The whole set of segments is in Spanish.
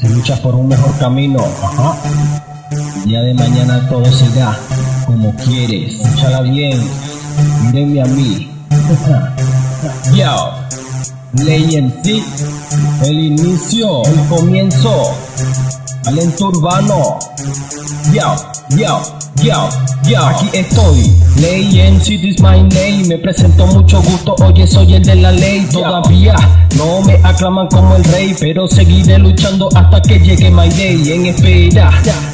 Se lucha por un mejor camino. Ajá. Día de mañana todo se da como quieres. Escúchala bien. Mírenme a mí. Yo. Ley en sí. El inicio. El comienzo. Talento urbano. Yo. Yo. Yo. Yo. Aquí estoy. Ley sí, this my name. Me presento mucho gusto. Oye, soy el de la ley. Todavía no me aclaman como el rey, pero seguiré luchando hasta que llegue my day en espera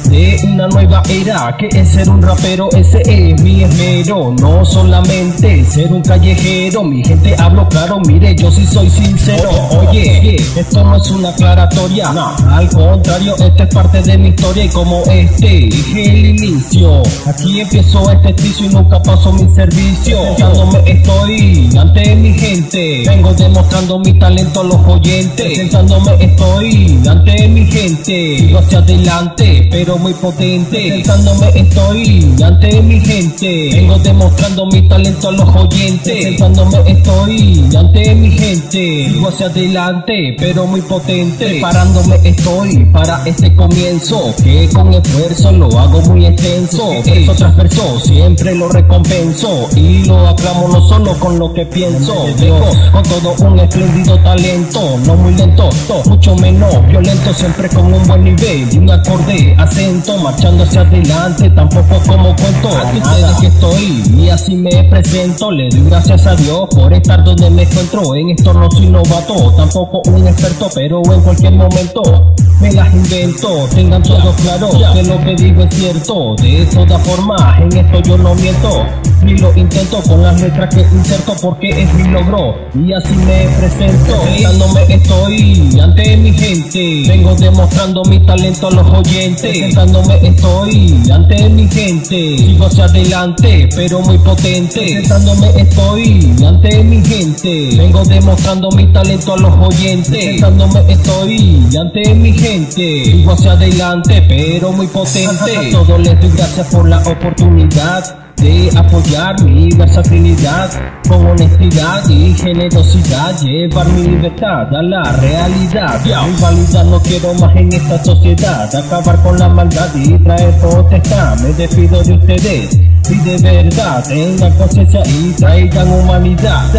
de una nueva era. Que es ser un rapero, ese es mi esmero. No solamente ser un callejero, mi gente hablo claro, mire, yo sí soy sincero. Oye, esto no es una aclaratoria, al contrario, esta es parte de mi historia y como este inicio. Aquí empiezo este ejercicio y nunca paso mi servicio. Sentándome estoy ante mi gente, vengo demostrando mi talento a los oyentes. Sentándome estoy ante mi gente, sigo hacia adelante, pero muy potente. Sentándome estoy ante mi gente, vengo demostrando mi talento a los oyentes. Sentándome estoy ante mi gente, sigo hacia adelante, pero muy potente. Preparándome estoy para este comienzo, que con esfuerzo lo hago muy extenso. Eso tras verso, siempre lo recompenso y lo aclamo no solo con lo que pienso. Dejo con todo un espléndido talento, no muy lento, mucho menos violento, siempre con un buen nivel y un acorde acento, marchando hacia adelante, tampoco como cuento. Aquí ustedes que estoy y así me presento, le doy gracias a Dios por estar donde me encuentro. En esto no soy novato, tampoco un experto, pero en cualquier momento me las invento, tengan todo claro que lo que digo es cierto. De todas formas, en esto yo no miento, ni lo intento con las letras que inserto porque es mi logro y así me presento. Sentándome estoy ante mi gente, vengo demostrando mi talento a los oyentes. Sentándome estoy ante mi gente, sigo hacia adelante, pero muy potente. Sentándome estoy ante mi gente, vengo demostrando mi talento a los oyentes. Sentándome estoy ante mi gente. Sigo hacia adelante, pero muy potente. A todos les doy gracias por la oportunidad de apoyar mi versatilidad con honestidad y generosidad, llevar mi libertad a la realidad. Rivalidad no quiero más en esta sociedad, acabar con la maldad y traer protesta. Me despido de ustedes y de verdad tengan conciencia y traigan humanidad.